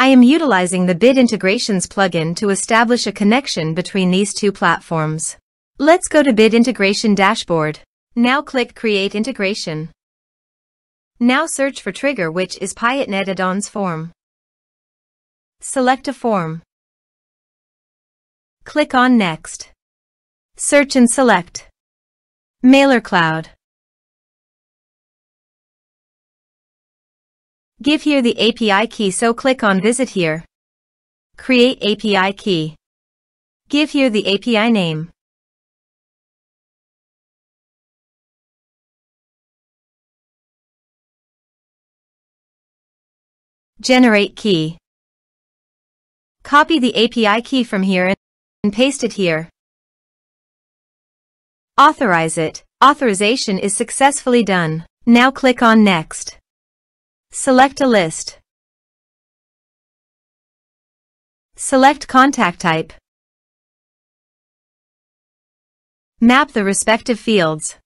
I am utilizing the Bit Integrations plugin to establish a connection between these two platforms. Let's go to Bit Integration Dashboard. Now click Create Integration. Now search for trigger which is Piotnet add-ons form. Select a form. Click on Next. Search and select MailerCloud. Give here the API key so click on Visit here. Create API key. Give here the API name. Generate key. Copy the API key from here and paste it here. Authorize it. Authorization is successfully done. Now click on Next. Select a list. Select contact type. Map the respective fields.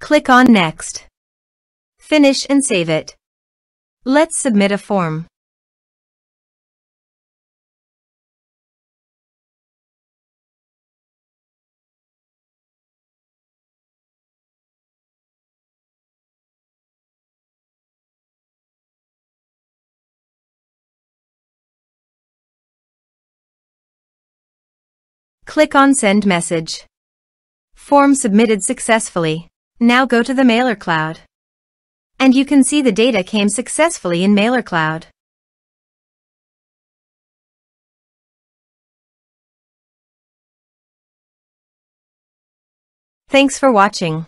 Click on Next. Finish and save it. Let's submit a form. Click on Send Message. Form submitted successfully. Now go to the Mailer Cloud. And you can see the data came successfully in Mailer Cloud. Thanks for watching.